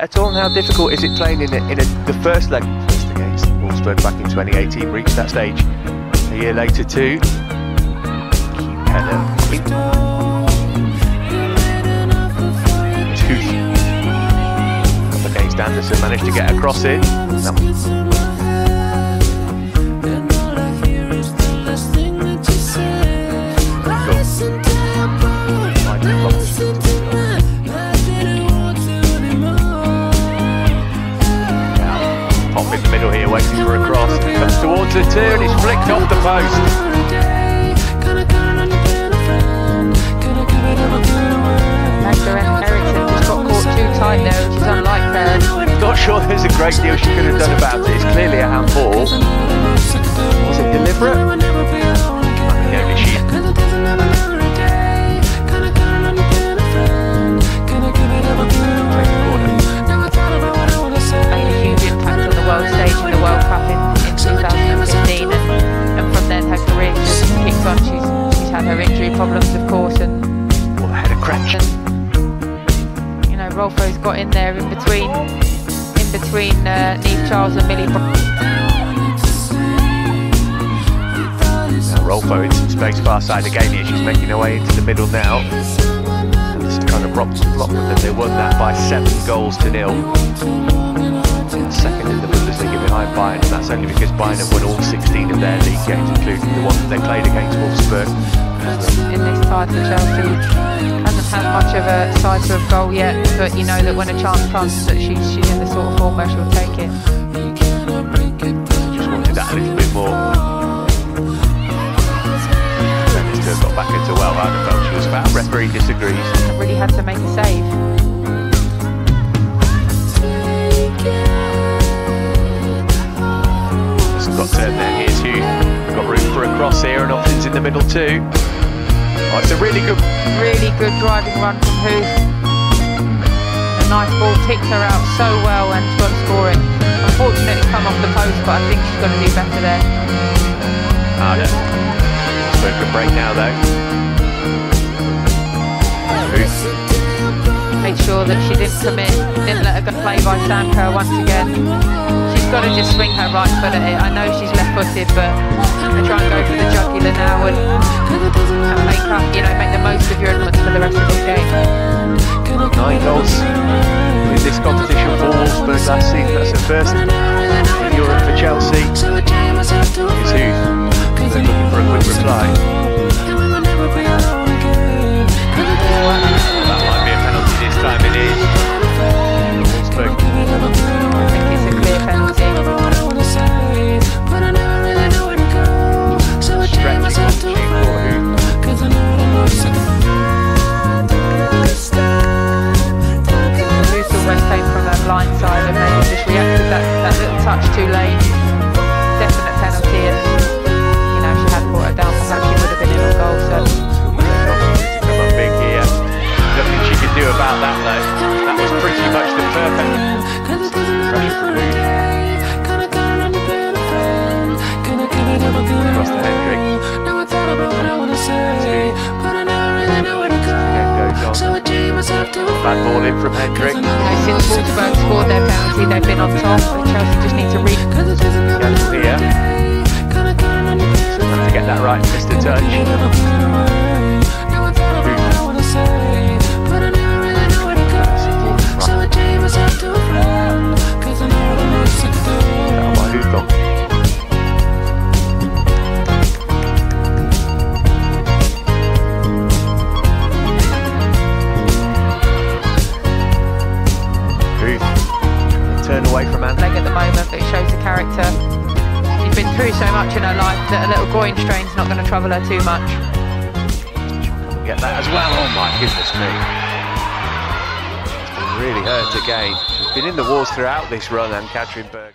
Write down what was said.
at all? And how difficult is it playing in, a, in a, the first leg? First against Wolfsburg back in 2018, reached that stage a year later too. Against Anderson, managed to get across it. Cross. Comes towards the two and he's flicked off the post. Eriksson just got caught too tight there, which is unlike her. Not sure there's a great deal she could have done about it. It's clearly a handball. Was it deliberate? Problems, of course, and well, had a crash. you know, Rolfo's got in there in between, in between uh, Niamh Charles and Millie. Now Rolfo in some space far side again here. She's making her way into the middle now. And this kind of rocked block with them. They won that by seven goals to nil. Second in the Bundesliga behind Bayern, and that's only because Bayern have won all 16 of their league games, including the one that they played against Wolfsburg in this side for Chelsea. Hasn't had much of a side to a goal yet, but you know that when a chance comes that she's, she's in the sort of form where she'll take it. Just wanted that a little bit more. Lannister got back into well I felt she was foul. Referee disagrees. The middle too. Oh, it's a really good... Really good driving run from Huth. A nice ball ticked her out so well and she's got scoring. Unfortunately come off the post, but I think she's going to do better there. Ah, Harder. Spoke a break now though. Huth. Made sure that she didn't commit, didn't let her go play by Sam Kerr once again. Got to just swing her right foot at it. I know she's left footed, but I try and go for the jugular now and make up, you know, make the most of your elements for the rest of the game. Nine goals in this competition for Wolfsburg last season. That's the first in Europe for Chelsea. Bad ball in from Hendrich. You know, since Wolfsburg scored their penalty, they've been on top. Chelsea just need to read. Here. Have to get that right, Mr. Touch. Through so much in her life that a little groin strain's not going to trouble her too much. Get that as well. Oh my goodness me. She's been really hurt again. She's been in the wars throughout this run, and Katrin Berg.